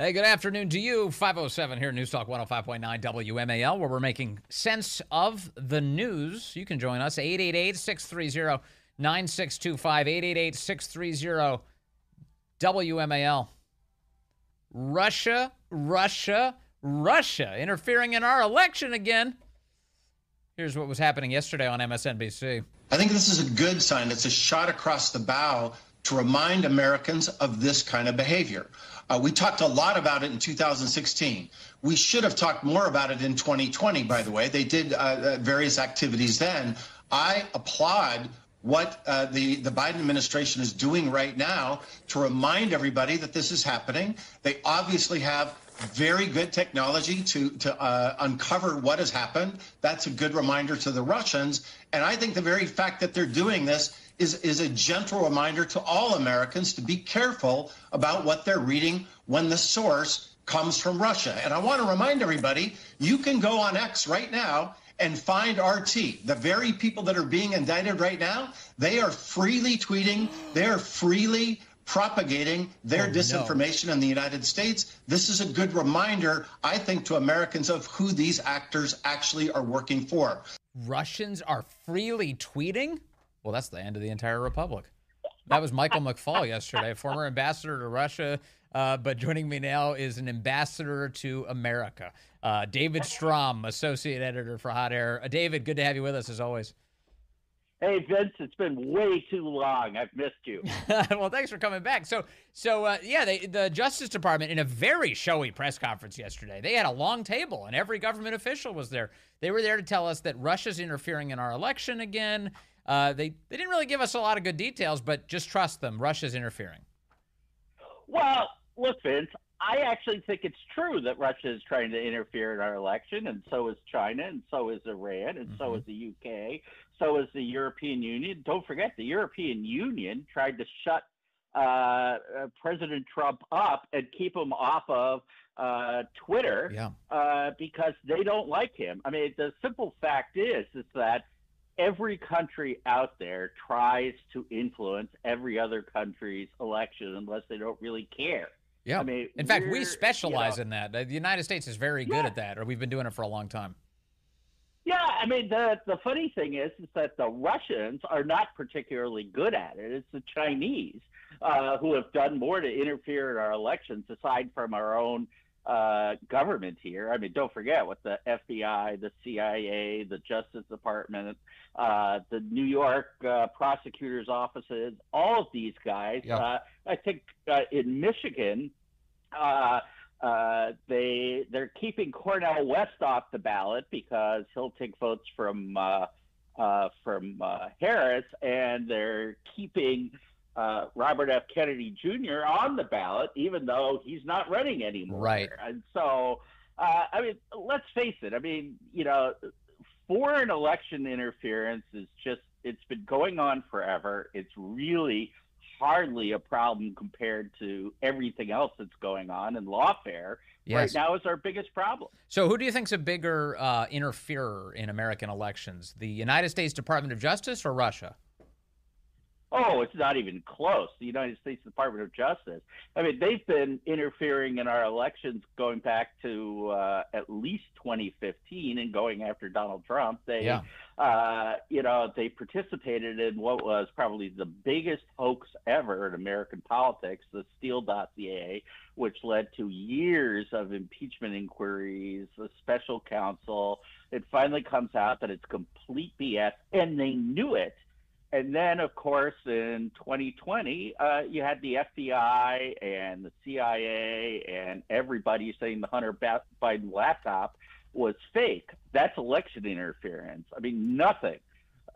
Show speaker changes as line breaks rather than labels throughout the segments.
Hey, good afternoon to you. 507 here, News Talk 105.9 WMAL, where we're making sense of the news. You can join us, 888 630 9625, 888 630 WMAL. Russia, Russia, Russia interfering in our election again. Here's what was happening yesterday on MSNBC.
I think this is a good sign. It's a shot across the bow to remind Americans of this kind of behavior. Uh, we talked a lot about it in 2016. We should have talked more about it in 2020, by the way. They did uh, uh, various activities then. I applaud what uh, the, the Biden administration is doing right now to remind everybody that this is happening. They obviously have very good technology to, to uh, uncover what has happened. That's a good reminder to the Russians. And I think the very fact that they're doing this is, is a gentle reminder to all Americans to be careful about what they're reading when the source comes from Russia. And I want to remind everybody you can go on X right now and find RT. The very people that are being indicted right now, they are freely tweeting, they're freely propagating their oh, disinformation no. in the United States. This is a good reminder, I think, to Americans of who these actors actually are working for.
Russians are freely tweeting? Well, that's the end of the entire republic. That was Michael McFaul yesterday, former ambassador to Russia. Uh, but joining me now is an ambassador to America, uh, David Strom, associate editor for Hot Air. Uh, David, good to have you with us as always.
Hey Vince, it's been way too long. I've missed you.
well, thanks for coming back. So, so uh, yeah, they, the Justice Department in a very showy press conference yesterday, they had a long table and every government official was there. They were there to tell us that Russia's interfering in our election again. Uh, they they didn't really give us a lot of good details, but just trust them. Russia's interfering.
Well, look, Vince. I actually think it's true that Russia is trying to interfere in our election, and so is China, and so is Iran, and mm-hmm. so is the UK, so is the European Union. Don't forget, the European Union tried to shut uh, uh, President Trump up and keep him off of uh, Twitter yeah. Uh, because they don't like him. I mean, the simple fact is is that every country out there tries to influence every other country's election unless they don't really care.
Yeah. I mean, in fact, we specialize you know, in that. The United States is very good yeah. at that, or we've been doing it for a long time.
Yeah, I mean the the funny thing is is that the Russians are not particularly good at it. It's the Chinese uh, who have done more to interfere in our elections, aside from our own uh, government here. I mean, don't forget what the FBI, the CIA, the Justice Department, uh, the New York uh, prosecutor's offices, all of these guys. Yeah. Uh, I think uh, in Michigan, uh, they they're keeping Cornel West off the ballot because he'll take votes from from Harris, and they're keeping uh, Robert F. Kennedy Jr. on the ballot, even though he's not running anymore.
Right.
And so, uh, I mean, let's face it. I mean, you know, foreign election interference is just, it's been going on forever. It's really hardly a problem compared to everything else that's going on. And lawfare yes. right now is our biggest problem.
So, who do you think's a bigger uh, interferer in American elections? The United States Department of Justice or Russia?
Oh, it's not even close. The United States Department of Justice. I mean, they've been interfering in our elections going back to uh, at least 2015 and going after Donald Trump. They, yeah. uh, you know, they participated in what was probably the biggest hoax ever in American politics, the Steele dossier, which led to years of impeachment inquiries, a special counsel. It finally comes out that it's complete BS, and they knew it and then, of course, in 2020, uh, you had the FBI and the CIA and everybody saying the Hunter Biden laptop was fake. That's election interference. I mean, nothing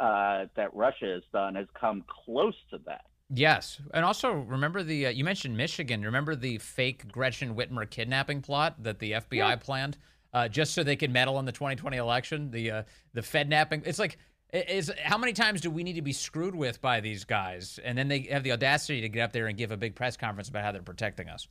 uh, that Russia has done has come close to that.
Yes, and also remember the uh, you mentioned Michigan. Remember the fake Gretchen Whitmer kidnapping plot that the FBI yeah. planned uh, just so they could meddle in the 2020 election. The uh, the Fednapping. It's like is how many times do we need to be screwed with by these guys, and then they have the audacity to get up there and give a big press conference about how they're protecting us?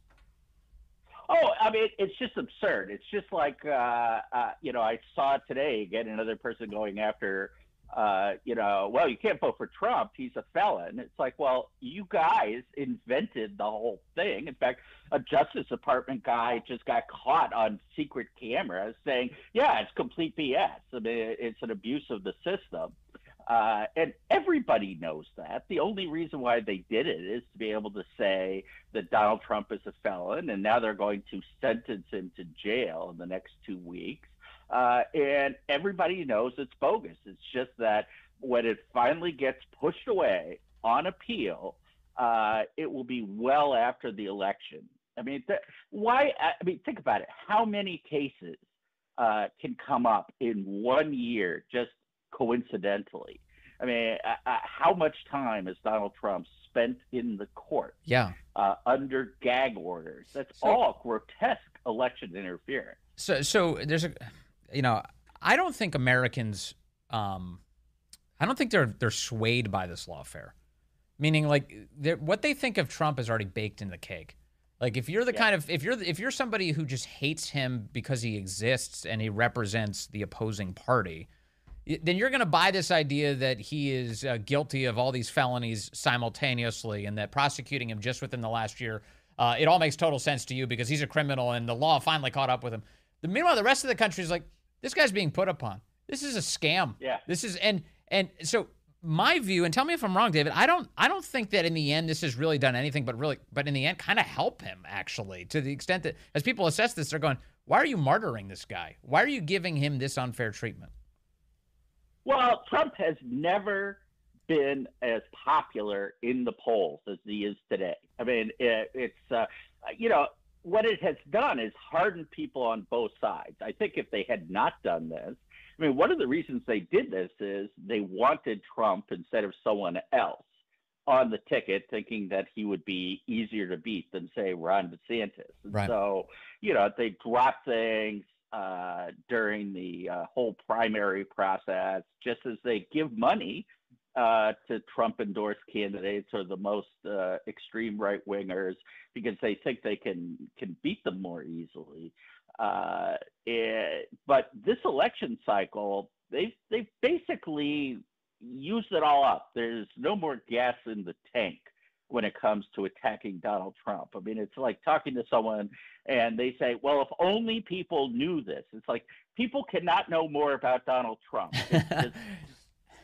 Oh, I mean, it's just absurd. It's just like uh, uh, you know, I saw today again another person going after uh, you know, well, you can't vote for Trump. He's a felon. It's like, well, you guys invented the whole thing. In fact, a Justice Department guy just got caught on secret cameras saying, yeah, it's complete BS. I mean, it's an abuse of the system. Uh, and everybody knows that. The only reason why they did it is to be able to say that Donald Trump is a felon, and now they're going to sentence him to jail in the next two weeks. Uh, and everybody knows it's bogus. It's just that when it finally gets pushed away on appeal, uh, it will be well after the election. I mean, th- why? I mean, think about it. How many cases uh, can come up in one year just coincidentally? I mean, uh, uh how much time has Donald Trump spent in the court?
Yeah.
Uh, under gag orders. That's so, all grotesque election interference.
So, so there's a you know, I don't think Americans, um, I don't think they're they're swayed by this lawfare. Meaning, like, what they think of Trump is already baked in the cake. Like, if you're the yeah. kind of if you're if you're somebody who just hates him because he exists and he represents the opposing party, then you're going to buy this idea that he is uh, guilty of all these felonies simultaneously, and that prosecuting him just within the last year, uh, it all makes total sense to you because he's a criminal and the law finally caught up with him. The meanwhile, the rest of the country is like, this guy's being put upon. This is a scam.
Yeah.
This is and and so my view, and tell me if I'm wrong, David. I don't I don't think that in the end this has really done anything but really but in the end kind of help him actually to the extent that as people assess this, they're going, why are you martyring this guy? Why are you giving him this unfair treatment?
Well, Trump has never been as popular in the polls as he is today. I mean, it, it's uh, you know what it has done is hardened people on both sides. I think if they had not done this, I mean, one of the reasons they did this is they wanted Trump instead of someone else on the ticket, thinking that he would be easier to beat than, say, Ron DeSantis.
Right.
So, you know, they dropped things uh, during the uh, whole primary process, just as they give money uh, to Trump endorsed candidates or the most uh, extreme right wingers because they think they can can beat them more easily. Uh, it, but this election cycle, they've they've basically used it all up. There's no more gas in the tank when it comes to attacking Donald Trump. I mean, it's like talking to someone and they say, well, if only people knew this. It's like people cannot know more about Donald Trump. It's,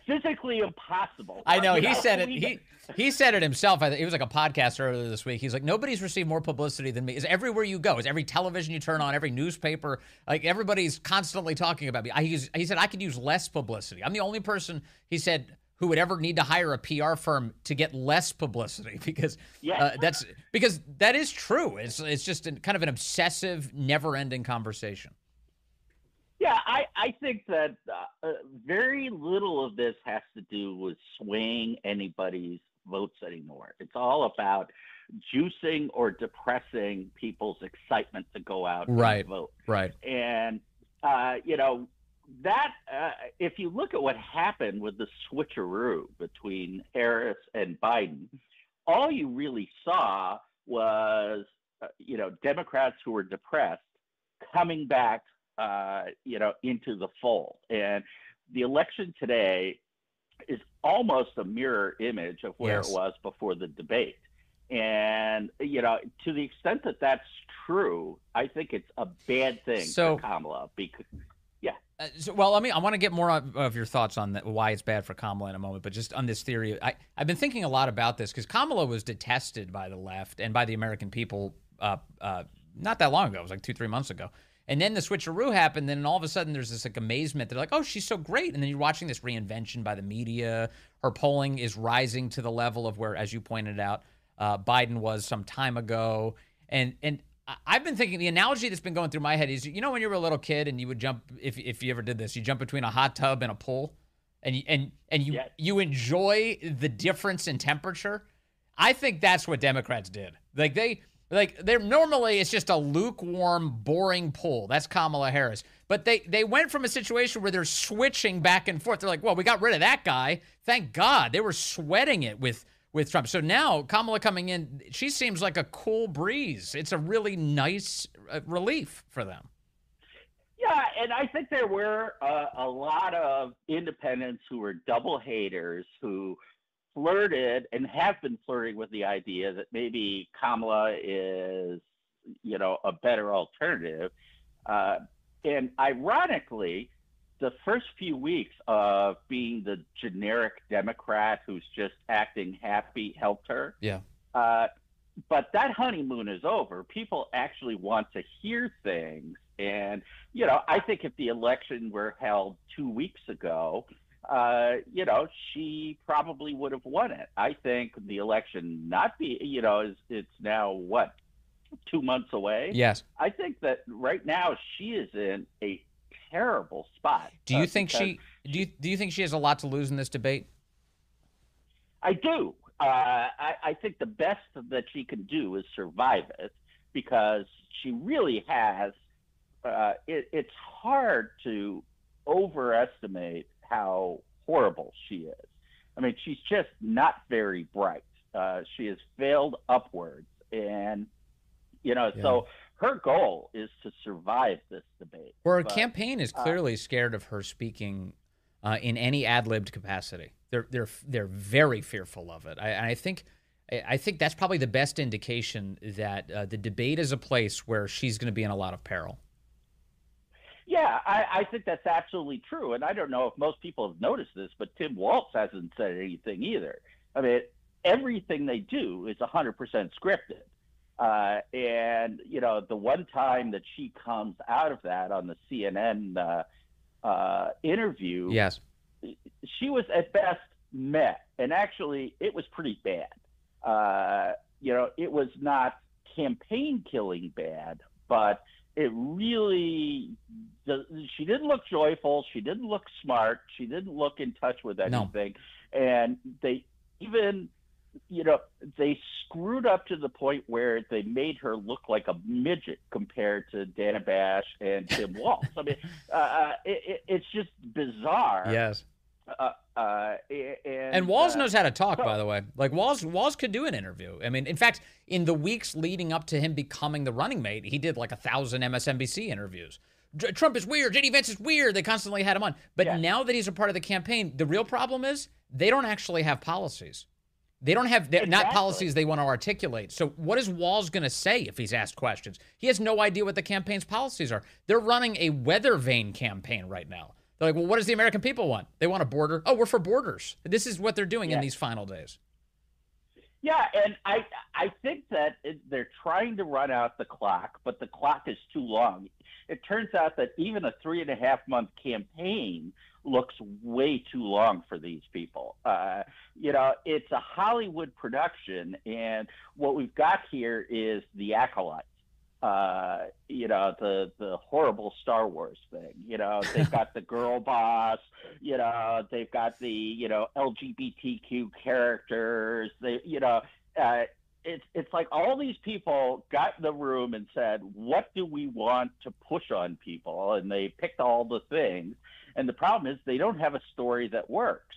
physically impossible.
I know. He said it. He he said it himself. I, it was like a podcast earlier this week. He's like, nobody's received more publicity than me. Is everywhere you go, is every television you turn on, every newspaper, like everybody's constantly talking about me. I, he, he said I could use less publicity. I'm the only person. He said who would ever need to hire a PR firm to get less publicity because
yeah. uh,
that's because that is true. It's it's just an, kind of an obsessive, never-ending conversation.
Yeah, I, I think that uh, uh, very little of this has to do with swaying anybody's votes anymore. It's all about juicing or depressing people's excitement to go out
right,
and vote.
Right.
And, uh, you know, that, uh, if you look at what happened with the switcheroo between Harris and Biden, all you really saw was, uh, you know, Democrats who were depressed coming back uh, you know, into the fold. And the election today is almost a mirror image of where yes. it was before the debate. And you know, to the extent that that's true, I think it's a bad thing so, for Kamala because. Yeah.
Uh, so, well, I mean, I want to get more of, of your thoughts on the, why it's bad for Kamala in a moment, but just on this theory, I, I've been thinking a lot about this because Kamala was detested by the left and by the American people uh, uh, not that long ago. It was like two, three months ago. And then the switcheroo happened, and all of a sudden there's this like amazement. They're like, "Oh, she's so great!" And then you're watching this reinvention by the media. Her polling is rising to the level of where, as you pointed out, uh, Biden was some time ago. And and I've been thinking the analogy that's been going through my head is, you know, when you were a little kid and you would jump, if if you ever did this, you jump between a hot tub and a pool, and you, and and you yes. you enjoy the difference in temperature. I think that's what Democrats did. Like they like they're normally it's just a lukewarm, boring pull. That's Kamala Harris. But they they went from a situation where they're switching back and forth. They're like, well, we got rid of that guy. Thank God. They were sweating it with with Trump. So now Kamala coming in, she seems like a cool breeze. It's a really nice uh, relief for them.
Yeah, Yeah, and I think there were uh, a lot of independents who were double haters who flirted and have been flirting with the idea that maybe Kamala is, you know, a better alternative. Uh, and ironically, the first few weeks of being the generic Democrat who's just acting happy helped her.
Yeah.
Uh, but that honeymoon is over. People actually want to hear things. And, you know, I think if the election were held two weeks ago, uh, you know, she probably would have won it. I think the election not be, you know, is it's now what two months away.
Yes.
I think that right now she is in a terrible spot.
Do you uh, think she do you do you think she has a lot to lose in this debate?
I do. Uh, I, I think the best that she can do is survive it because she really has. Uh, it, it's hard to overestimate how horrible she is. I mean, she's just not very bright. Uh, she has failed upwards, and you know, yeah. so her goal is to survive this debate.
Or her but, campaign is uh, clearly uh, scared of her speaking uh, in any ad libbed capacity. They're they're they're very fearful of it. I, I think. I think that's probably the best indication that uh, the debate is a place where she's going to be in a lot of peril.
Yeah, I, I, think that's absolutely true. And I don't know if most people have noticed this, but Tim Walz hasn't said anything either. I mean, everything they do is 100% scripted. Uh, and you know, the one time that she comes out of that on the CNN uh, uh, interview,
yes,
she was at best met, and actually, it was pretty bad. Uh, you know, it was not campaign killing bad, but it really she didn't look joyful she didn't look smart she didn't look in touch with anything no. and they even you know, they screwed up to the point where they made her look like a midget compared to Dana Bash and Tim Walz. I mean, uh, uh, it, it, it's just bizarre.
Yes.
Uh, uh, and,
and Walz uh, knows how to talk, so, by the way. Like Walz, Walz could do an interview. I mean, in fact, in the weeks leading up to him becoming the running mate, he did like a thousand MSNBC interviews. Trump is weird. JD Vance is weird. They constantly had him on. But yeah. now that he's a part of the campaign, the real problem is they don't actually have policies. They don't have exactly. not policies they want to articulate. So what is Walz going to say if he's asked questions? He has no idea what the campaign's policies are. They're running a weather vane campaign right now. They're like, well, what does the American people want? They want a border. Oh, we're for borders. This is what they're doing yeah. in these final days.
Yeah, and I I think that it, they're trying to run out the clock, but the clock is too long. It turns out that even a three and a half month campaign looks way too long for these people. Uh, you know, it's a Hollywood production, and what we've got here is the acolyte. Uh, you know, the the horrible Star Wars thing. You know, they've got the girl boss. You know, they've got the you know LGBTQ characters. They, you know. Uh, it's it's like all these people got in the room and said, "What do we want to push on people?" And they picked all the things, and the problem is they don't have a story that works.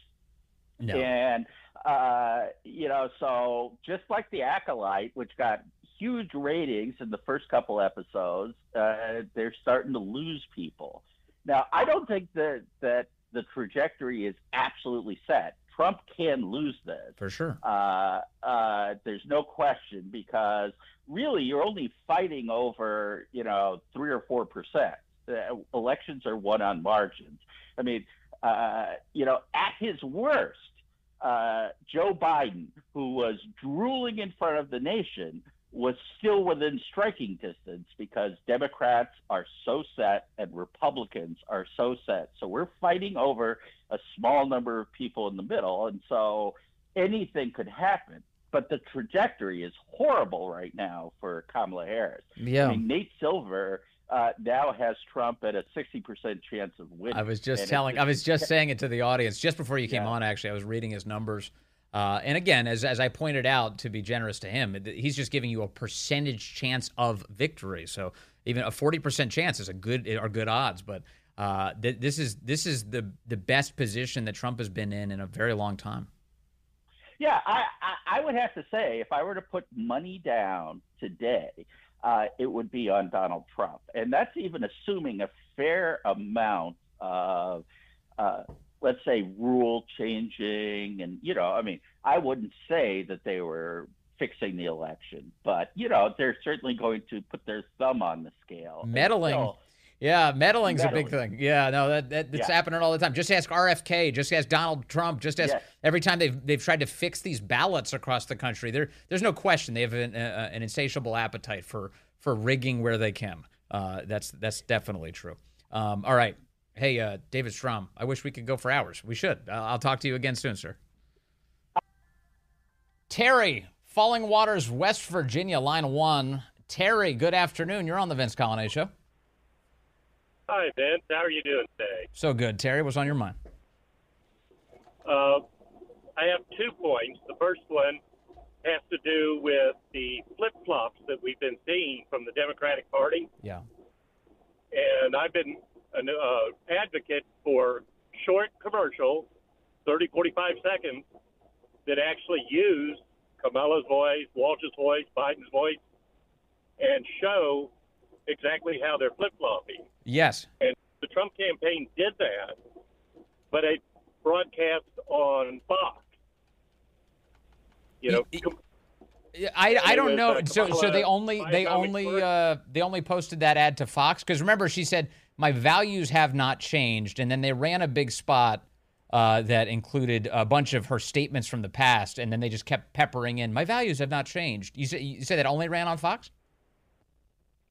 No.
And uh, you know, so just like the Acolyte, which got huge ratings in the first couple episodes, uh, they're starting to lose people. Now, I don't think that that the trajectory is absolutely set. Trump can lose this
for sure.
Uh, uh, there's no question because really you're only fighting over you know three or four percent. Uh, elections are won on margins. I mean, uh, you know, at his worst, uh, Joe Biden, who was drooling in front of the nation, was still within striking distance because Democrats are so set and Republicans are so set. So we're fighting over a small number of people in the middle. And so anything could happen. But the trajectory is horrible right now for Kamala Harris.
Yeah.
I mean, Nate Silver uh, now has Trump at a 60% chance of winning.
I was just telling, I was just saying it to the audience just before you came yeah. on, actually. I was reading his numbers. Uh, and again, as, as I pointed out, to be generous to him, he's just giving you a percentage chance of victory. So even a 40% chance is a good are good odds. But uh, th- this is this is the the best position that Trump has been in in a very long time.
Yeah, I, I, would have to say if I were to put money down today, uh, it would be on Donald Trump. And that's even assuming a fair amount of, uh, let's say, rule changing. And, you know, I mean, I wouldn't say that they were fixing the election, but, you know, they're certainly going to put their thumb on the scale.
Meddling. Yeah, meddling's meddling. a big thing. Yeah, no, that, that it's yeah. happening all the time. Just ask RFK. Just ask Donald Trump. Just ask yes. every time they've they've tried to fix these ballots across the country. There, there's no question they have an, uh, an insatiable appetite for for rigging where they can. Uh, that's that's definitely true. Um, all right, hey, uh, David Strom. I wish we could go for hours. We should. I'll talk to you again soon, sir. Terry, Falling Waters, West Virginia, line one. Terry, good afternoon. You're on the Vince Coglianese Show.
Hi, Vince. How are you doing today?
So good. Terry, what's on your mind?
Uh, I have two points. The first one has to do with the flip flops that we've been seeing from the Democratic Party.
Yeah.
And I've been an uh, advocate for short commercials, 30, 45 seconds, that actually use Kamala's voice, Walsh's voice, Biden's voice, and show exactly how they're flip flopping.
Yes.
And the Trump campaign did that, but it broadcast on Fox. You know. Com-
I, I don't know. Uh, so so they only they only uh, they only posted that ad to Fox because remember she said my values have not changed, and then they ran a big spot uh, that included a bunch of her statements from the past, and then they just kept peppering in my values have not changed. You say, you said that only ran on Fox.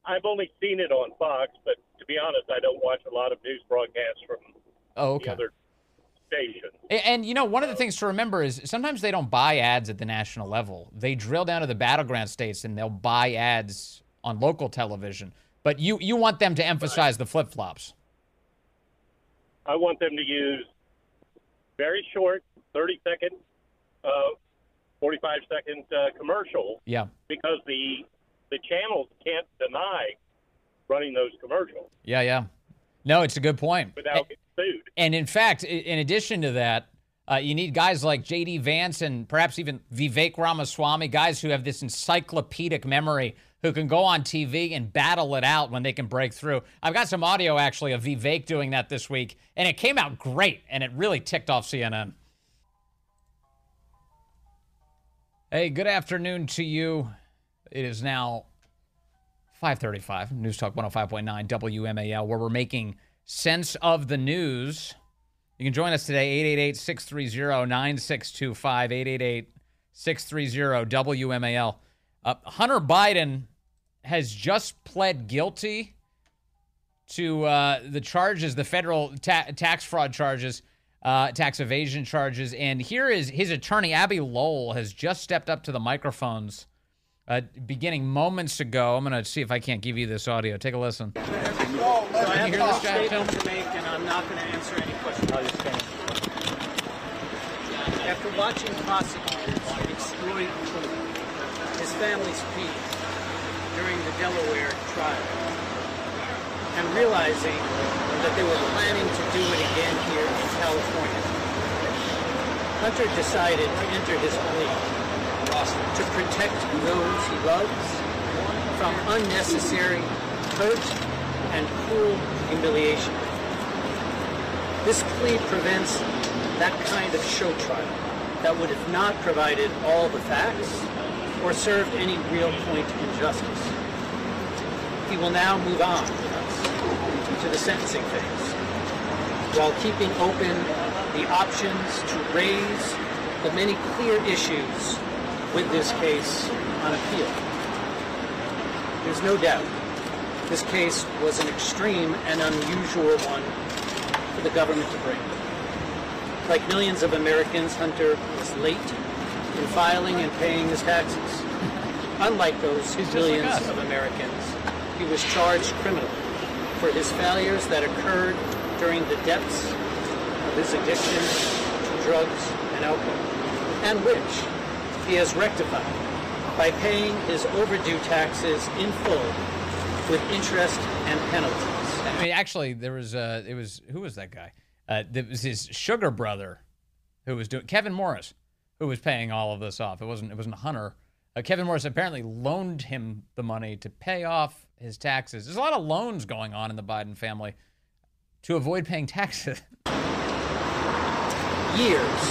I've only seen it on Fox, but to be honest, I don't watch a lot of news broadcasts from
oh, okay.
the other stations.
And, and, you know, one of the things to remember is sometimes they don't buy ads at the national level. They drill down to the battleground states and they'll buy ads on local television. But you you want them to emphasize the flip flops.
I want them to use very short, thirty second, uh, forty five second uh, commercials.
Yeah.
Because the the channels can't deny running those commercials.
Yeah, yeah. No, it's a good point.
Without getting sued.
And in fact, in addition to that, uh, you need guys like J.D. Vance and perhaps even Vivek Ramaswamy, guys who have this encyclopedic memory who can go on TV and battle it out when they can break through. I've got some audio actually of Vivek doing that this week, and it came out great, and it really ticked off CNN. Hey, good afternoon to you. It is now 535, News Talk 105.9 WMAL, where we're making sense of the news. You can join us today, 888 630 9625, 888 630 WMAL. Uh, Hunter Biden has just pled guilty to uh, the charges, the federal ta- tax fraud charges, uh, tax evasion charges. And here is his attorney, Abbe Lowell, has just stepped up to the microphones uh, beginning moments ago. I'm going to see if I can't give you this audio. Take a listen.
So I have a statement to make, and I'm not going to answer any questions. After watching prosecutors exploit his family's feet during the Delaware trial, and realizing that they were planning to do it again here in California, Hunter decided to enter his plea to protect those he loves from unnecessary hurt and cruel humiliation. This plea prevents that kind of show trial that would have not provided all the facts or served any real point in justice. He will now move on with us to the sentencing phase while keeping open the options to raise the many clear issues with this case on appeal. There's no doubt this case was an extreme and unusual one for the government to bring. Like millions of Americans, Hunter was late in filing and paying his taxes. Unlike those millions like of Americans, he was charged criminally for his failures that occurred during the depths of his addiction to drugs and alcohol, and which he has rectified by paying his overdue taxes in full with interest and penalties.
I mean, actually, there was uh, it was who was that guy? Uh, it was his sugar brother who was doing Kevin Morris, who was paying all of this off. It wasn't it wasn't Hunter. Uh, Kevin Morris apparently loaned him the money to pay off his taxes. There's a lot of loans going on in the Biden family to avoid paying taxes.
Years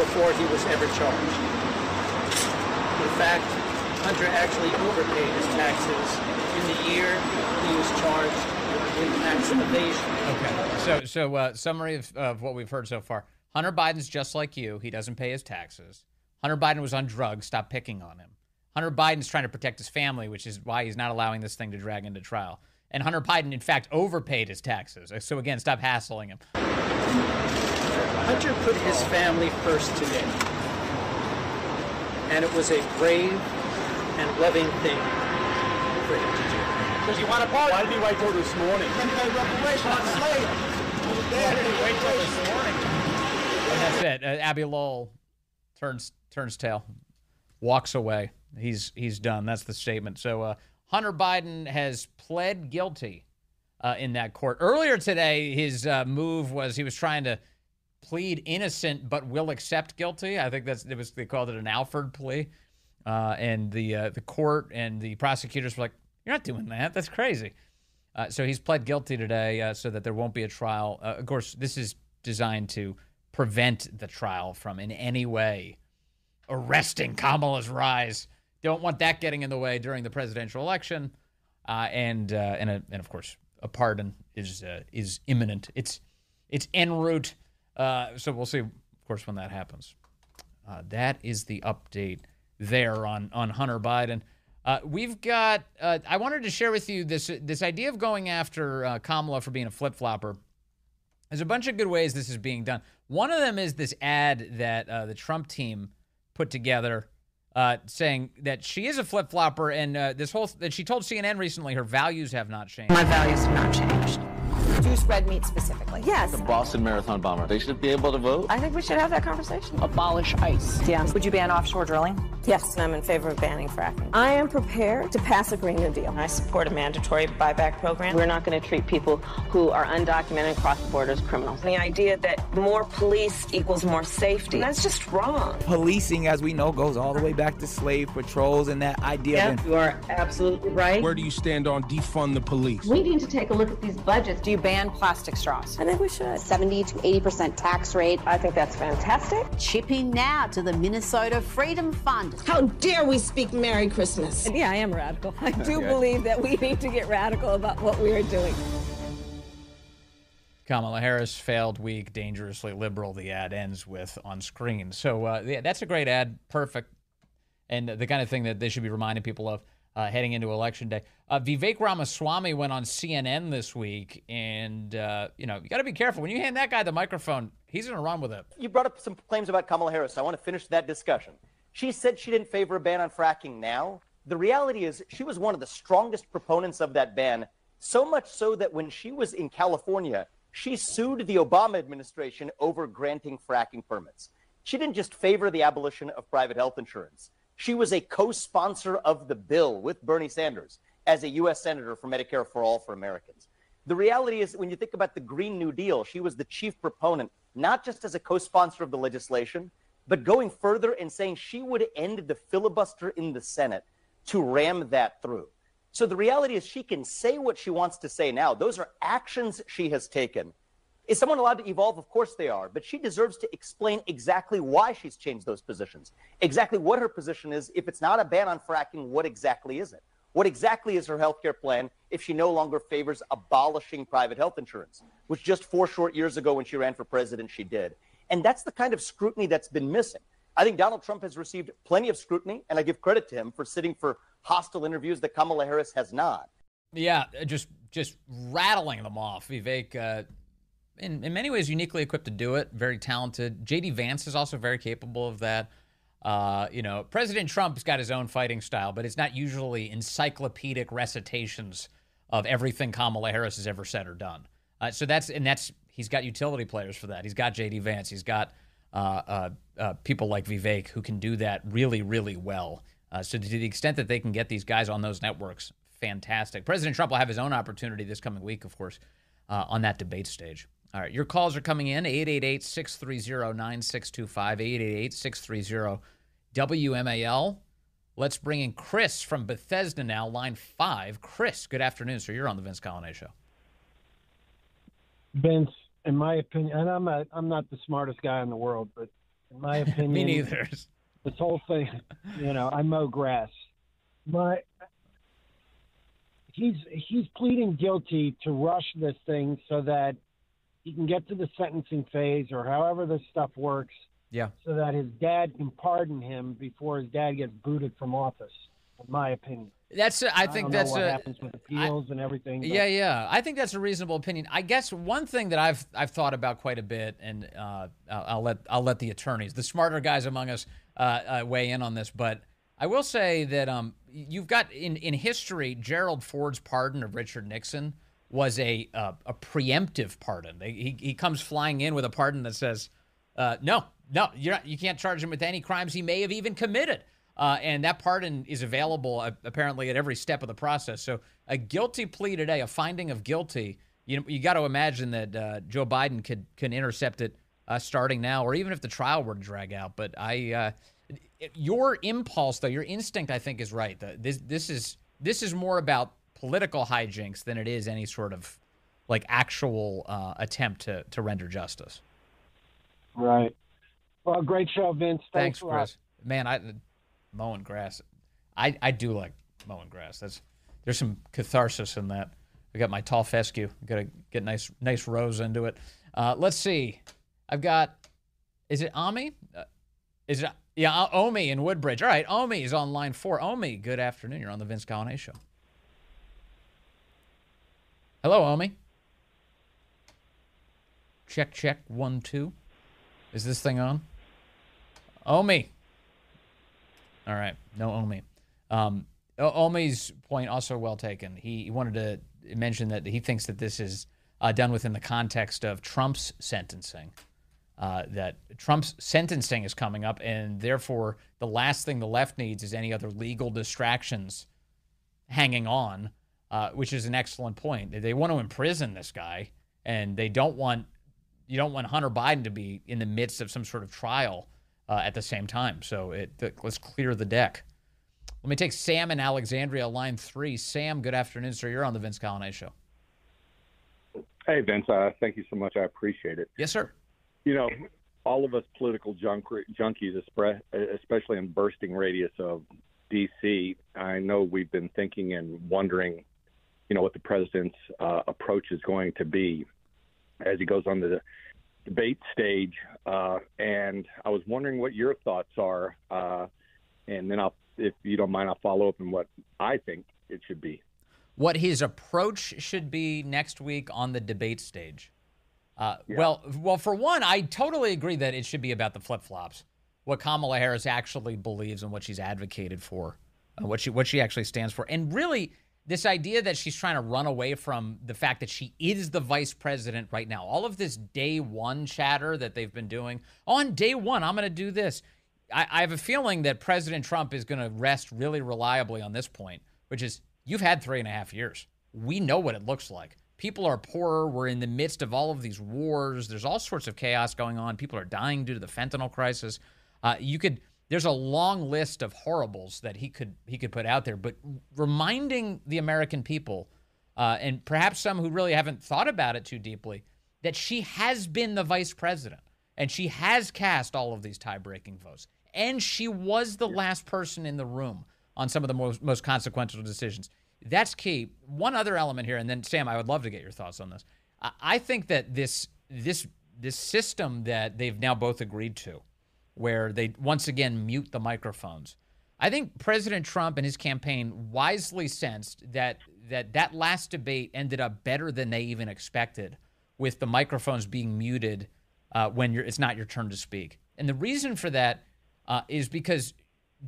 before he was ever charged. In fact, Hunter actually overpaid his taxes in the year he was charged with tax evasion.
Okay. So, so uh, summary of, of what we've heard so far. Hunter Biden's just like you. He doesn't pay his taxes. Hunter Biden was on drugs. Stop picking on him. Hunter Biden's trying to protect his family, which is why he's not allowing this thing to drag into trial. And Hunter Biden, in fact, overpaid his taxes. So again, stop hassling him.
Hunter put his family first today. And it was a brave and loving thing for him to do.
Does he want to pardon? Why did he wait till this morning? Then pay reparations on slaves.
Why did he wait till this morning? And that's it. Uh, Abbe Lowell turns turns tail, walks away. He's he's done. That's the statement. So uh, Hunter Biden has pled guilty uh, in that court. Earlier today, his uh, move was he was trying to plead innocent but will accept guilty. I think that's it was they called it an Alford plea, uh, and the uh, the court and the prosecutors were like, "You're not doing that. That's crazy." So he's pled guilty today, so that there won't be a trial. Of course, this is designed to prevent the trial from in any way arresting Kamala's rise. Don't want that getting in the way during the presidential election, uh, and uh, and a, and of course a pardon is uh, is imminent. It's it's en route. Uh, so we'll see, of course, when that happens. Uh, that is the update there on on Hunter Biden. Uh, we've got. Uh, I wanted to share with you this this idea of going after uh, Kamala for being a flip flopper. There's a bunch of good ways this is being done. One of them is this ad that uh, the Trump team put together, uh, saying that she is a flip flopper, and uh, this whole that she told CNN recently her values have not changed.
My values have not changed.
Reduce red meat specifically.
Yes.
The Boston Marathon bomber. They should be able to vote.
I think we should have that conversation.
Abolish ICE.
Yes. Would you ban offshore drilling?
Yes, I'm in favor of banning fracking. I am prepared to pass a Green New Deal.
I support a mandatory buyback program. We're not going to treat people who are undocumented cross borders criminals.
The idea that more police equals more safety, that's just wrong.
Policing, as we know, goes all the way back to slave patrols and that idea.
Yeah,
of
you are absolutely right.
Where do you stand on defund the police?
We need to take a look at these budgets.
Do you ban plastic straws?
I think we should.
70 to 80% tax rate.
I think that's fantastic.
Chipping now to the Minnesota Freedom Fund.
How dare we speak Merry Christmas?
And yeah, I am radical. I do
Okay.
believe that we need to get radical about what we are doing.
Kamala Harris failed week, dangerously liberal. The ad ends with on screen. So uh, yeah, that's a great ad, perfect, and the kind of thing that they should be reminding people of uh, heading into election day. Uh, Vivek Ramaswamy went on CNN this week, and uh, you know you got to be careful when you hand that guy the microphone. He's going to run with it.
You brought up some claims about Kamala Harris. I want to finish that discussion. She said she didn't favor a ban on fracking now. The reality is, she was one of the strongest proponents of that ban, so much so that when she was in California, she sued the Obama administration over granting fracking permits. She didn't just favor the abolition of private health insurance. She was a co sponsor of the bill with Bernie Sanders as a U.S. Senator for Medicare for All for Americans. The reality is, when you think about the Green New Deal, she was the chief proponent, not just as a co sponsor of the legislation, but going further and saying she would end the filibuster in the Senate to ram that through. So the reality is, she can say what she wants to say now. Those are actions she has taken. Is someone allowed to evolve? Of course they are. But she deserves to explain exactly why she's changed those positions, exactly what her position is. If it's not a ban on fracking, what exactly is it? What exactly is her health care plan if she no longer favors abolishing private health insurance, which just four short years ago when she ran for president, she did? And that's the kind of scrutiny that's been missing. I think Donald Trump has received plenty of scrutiny, and I give credit to him for sitting for hostile interviews that Kamala Harris has not.
Yeah, just just rattling them off. Vivek, uh, in in many ways, uniquely equipped to do it. Very talented. J.D. Vance is also very capable of that. Uh, you know, President Trump's got his own fighting style, but it's not usually encyclopedic recitations of everything Kamala Harris has ever said or done. Uh, so that's and that's he's got utility players for that. He's got J.D. Vance. He's got uh, uh, uh, people like Vivek who can do that really, really well. Uh, so to the extent that they can get these guys on those networks, fantastic. President Trump will have his own opportunity this coming week, of course, on that debate stage. All right, your calls are coming in 888 630 9625, 888 630 WMAL. Let's bring in Chris from Bethesda now, line five. Chris, good afternoon, sir. You're on the Vince Coglianese Show.
Vince, in my opinion, and I'm a, I'm not the smartest guy in the world, but in my opinion,
Me neither.
This whole thing, you know, I mow grass. My he's he's pleading guilty to rush this thing so that he can get to the sentencing phase or however this stuff works
Yeah.
so that his dad can pardon him before his dad gets booted from office. In my opinion,
That's. A, I think
know
that's
what
a.
happens with appeals and everything. but-
Yeah, yeah. I think that's a reasonable opinion. I guess one thing that I've I've thought about quite a bit, and uh, I'll, I'll let I'll let the attorneys, the smarter guys among us, uh, uh, weigh in on this. But I will say that um, you've got in in history, Gerald Ford's pardon of Richard Nixon was a uh, a preemptive pardon. He he comes flying in with a pardon that says, uh, no, no, you're not, you can't charge him with any crimes he may have even committed. Uh, and that pardon is available uh, apparently at every step of the process. So a guilty plea today, a finding of guilty, you you got to imagine that uh, Joe Biden could can intercept it uh, starting now, or even if the trial were to drag out. But I, your impulse though, your instinct, I think, is right. This this is this is more about political hijinks than it is any sort of like actual uh, attempt to to render justice.
Right. Well, great show, Vince.
Thanks,
Thanks, a lot.
Chris. Man, I mowing grass. I I do like mowing grass. That's there's some catharsis in that. I got my tall fescue. Got to get nice nice rows into it. Uh, let's see. I've got. Is it Ami? Uh, is it yeah Omi in Woodbridge? All right, Omi is on line four. Omi, good afternoon. You're on the Vince Coglianese show. Hello, Omi. Check check one two. Is this thing on? Omi. All right, no Omi. Um, Omi's point also well taken. He, he wanted to mention that he thinks that this is uh, done within the context of Trump's sentencing. Uh, that Trump's sentencing is coming up, and therefore the last thing the left needs is any other legal distractions hanging on, uh, which is an excellent point. They want to imprison this guy, and they don't want you don't want Hunter Biden to be in the midst of some sort of trial uh, at the same time. So it, let's clear the deck. Let me take Sam in Alexandria, line three. Sam, good afternoon, sir. You're on the Vince Coglianese show.
Hey, Vince. Uh, thank you so much. I appreciate it.
Yes, sir.
You know, all of us political junk- junkies, especially in bursting radius of D.C., I know we've been thinking and wondering, you know, what the president's uh, approach is going to be as he goes on the debate stage. Uh, and I was wondering what your thoughts are. Uh, and then I'll, if you don't mind, I'll follow up on what I think it should be.
What his approach should be next week on the debate stage. Uh, Well, well, for one, I totally agree that it should be about the flip flops. What Kamala Harris actually believes and what she's advocated for, uh, what she what she actually stands for, and really this idea that she's trying to run away from the fact that she is the vice president right now. All of this day one chatter that they've been doing on day one, I'm going to do this. I, I have a feeling that President Trump is going to rest really reliably on this point, which is you've had three and a half years. We know what it looks like. People are poorer. We're in the midst of all of these wars. There's all sorts of chaos going on. People are dying due to the fentanyl crisis. Uh, you could there's a long list of horribles that he could he could put out there, but reminding the American people, uh, and perhaps some who really haven't thought about it too deeply, that she has been the vice president and she has cast all of these tie-breaking votes, and she was the last person in the room on some of the most most consequential decisions. That's key. One other element here, and then Sam, I would love to get your thoughts on this. I, I think that this this this system that they've now both agreed to where they once again mute the microphones. I think President Trump and his campaign wisely sensed that that that last debate ended up better than they even expected, with the microphones being muted uh, when it's not your turn to speak. And the reason for that uh, is because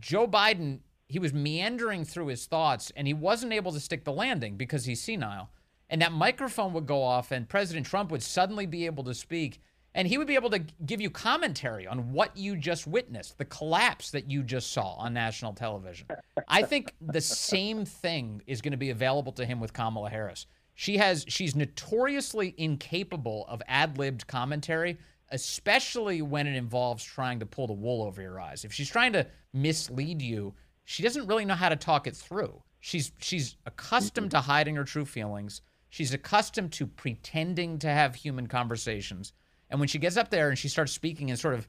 Joe Biden he was meandering through his thoughts and he wasn't able to stick the landing because he's senile. And that microphone would go off, and President Trump would suddenly be able to speak and he would be able to give you commentary on what you just witnessed, the collapse that you just saw on national television. I think the same thing is going to be available to him with Kamala Harris. She has she's notoriously incapable of ad-libbed commentary, especially when it involves trying to pull the wool over your eyes. If she's trying to mislead you, she doesn't really know how to talk it through. She's she's accustomed to hiding her true feelings. She's accustomed to pretending to have human conversations. And when she gets up there and she starts speaking in sort of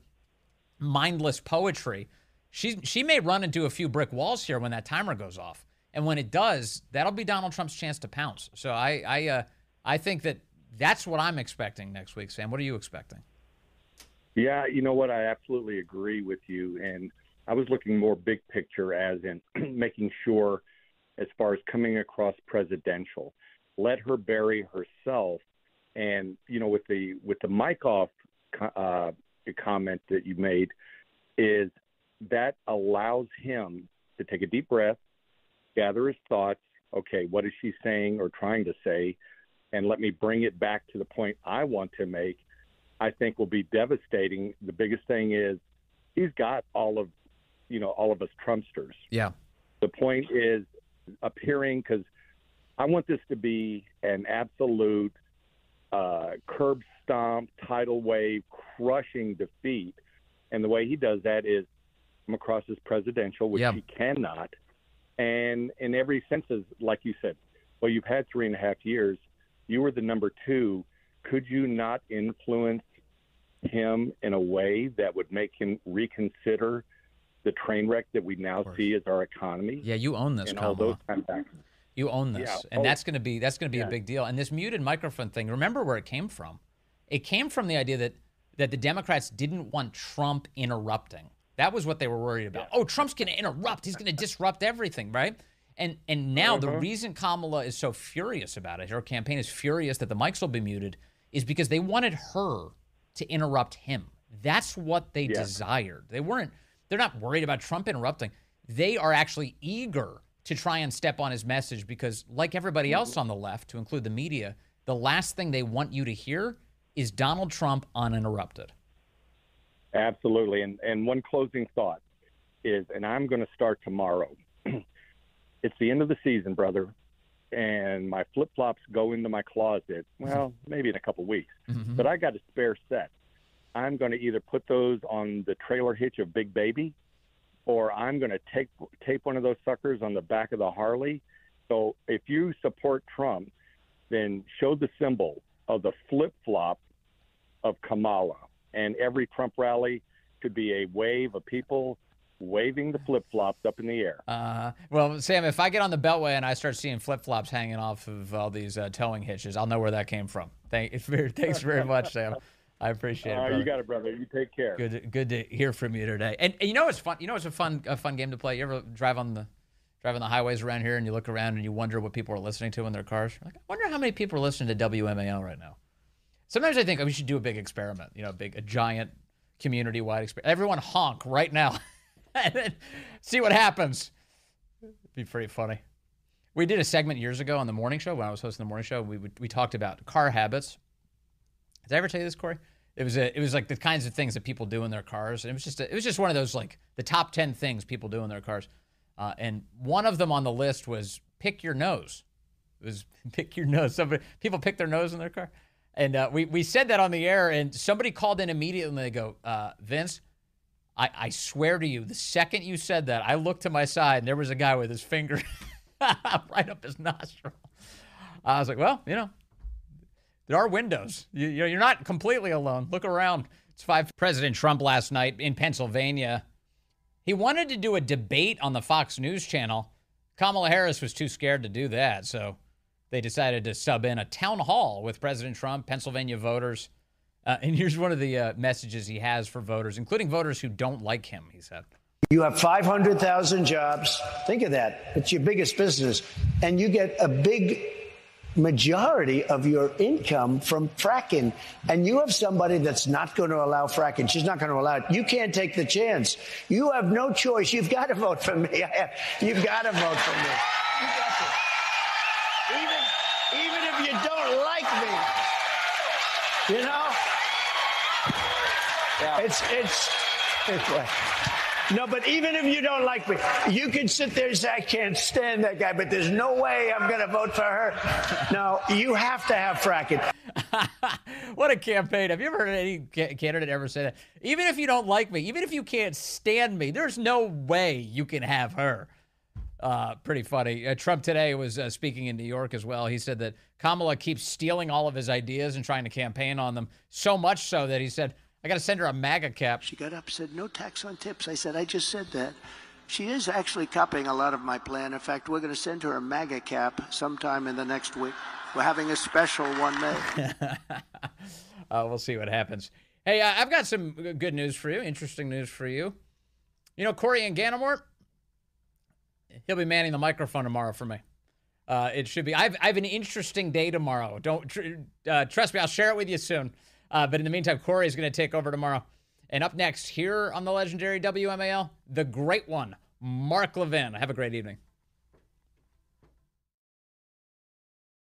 mindless poetry, she she may run into a few brick walls here when that timer goes off. And when it does, that'll be Donald Trump's chance to pounce. So I I uh, I think that that's what I'm expecting next week, Sam. What are you expecting?
Yeah, you know what? I absolutely agree with you. And I was looking more big picture, as in making sure, as far as coming across presidential, let her bury herself. And you know, with the with the mic off uh, comment that you made, is that allows him to take a deep breath, gather his thoughts. Okay, what is she saying or trying to say? And let me bring it back to the point I want to make. I think will be devastating. The biggest thing is he's got all of, you know, all of us Trumpsters.
Yeah.
The point is appearing because I want this to be an absolute uh, curb stomp, tidal wave, crushing defeat. And the way he does that is come across as presidential, which he cannot. And in every sense, is like you said, well, you've had three and a half years. You were the number two. Could you not influence him in a way that would make him reconsider the train wreck that we now see as our economy?
Yeah, you own this,
and all those kind of.
You own this,
Yeah.
and
Oh.
that's going to be that's going to be
Yeah.
a big deal. And this muted microphone thing, remember where it came from? It came from the idea that that the Democrats didn't want Trump interrupting. That was what they were worried about. Oh, Trump's going to interrupt. He's going to disrupt everything, right? And and now the
Uh-huh.
reason Kamala is so furious about it, her campaign is furious that the mics will be muted, is because they wanted her to interrupt him. That's what they
Yeah.
desired. They weren't. They're not worried about Trump interrupting. They are actually eager to try and step on his message because, like everybody else on the left, to include the media, the last thing they want you to hear is Donald Trump uninterrupted.
Absolutely. And and one closing thought is, and I'm going to start tomorrow. it's the end of the season, brother, and my flip flops go into my closet. Well, maybe in a couple weeks,
Mm-hmm.
but I got a spare set. I'm going to either put those on the trailer hitch of Big Baby, or I'm going to take tape one of those suckers on the back of the Harley. So if you support Trump, then show the symbol of the flip flop of Kamala. And every Trump rally could be a wave of people waving the flip flops up in the air.
Uh, well, Sam, if I get on the Beltway and I start seeing flip flops hanging off of all these uh, towing hitches, I'll know where that came from. Thank, thanks very much, Sam. I appreciate it. Brother.
you got it, brother. You take care.
Good, to, good to hear from you today. And, and you know it's fun? You know it's a fun, a fun game to play. You ever drive on the, drive on the highways around here, and you look around and you wonder what people are listening to in their cars. You're like, I wonder how many people are listening to WMAL right now. Sometimes I think oh, we should do a big experiment. You know, a big, a giant community-wide experiment. Everyone honk right now, and then see what happens. It'd be pretty funny. We did a segment years ago on the morning show when I was hosting the morning show. We would- we talked about car habits. Did I ever tell you this, Corey? It was a, it was like the kinds of things that people do in their cars. And it was just a, it was just one of those like the top ten things people do in their cars. Uh, and one of them on the list was pick your nose. It was pick your nose. Somebody people pick their nose in their car. And uh, we we said that on the air, and somebody called in immediately. and They go, uh, Vince, I, I swear to you, the second you said that, I looked to my side, and there was a guy with his finger right up his nostril. I was like, well, you know, there are windows. You, you're not completely alone. Look around. It's five. President Trump last night in Pennsylvania. He wanted to do a debate on the Fox News channel. Kamala Harris was too scared to do that, so they decided to sub in a town hall with President Trump, Pennsylvania voters. Uh, and here's one of the uh, messages he has for voters, including voters who don't like him. He said,
You have 500,000 jobs. Think of that. It's your biggest business. And you get a big majority of your income from fracking. And you have somebody that's not going to allow fracking. She's not going to allow it. You can't take the chance. You have no choice. You've got to vote for me. Have, you've got to vote for me. You got to. Even, even if you don't like me, you know? It's, it's, it's like, no, but even if you don't like me, you can sit there and say, I can't stand that guy, but there's no way I'm going to vote for her. No, you have to have fracking.
what a campaign. Have you ever heard any candidate ever say that? Even if you don't like me, even if you can't stand me, there's no way you can have her. Uh, pretty funny. Uh, Trump today was uh, speaking in New York as well. He said that Kamala keeps stealing all of his ideas and trying to campaign on them, so much so that he said, I got to send her a MAGA cap.
She got up, said, no tax on tips. I said, I just said that. She is actually copying a lot of my plan. In fact, we're going to send her a MAGA cap sometime in the next week. We're having a special one made.
uh, we'll see what happens. Hey, uh, I've got some good news for you, interesting news for you. You know, Corey Inganamort, he'll be manning the microphone tomorrow for me. Uh, it should be. I've, I have an interesting day tomorrow. Don't tr- uh, trust me. I'll share it with you soon. Uh, but in the meantime, Corey is going to take over tomorrow. And up next here on the legendary WMAL, the great one, Mark Levin. Have a great evening.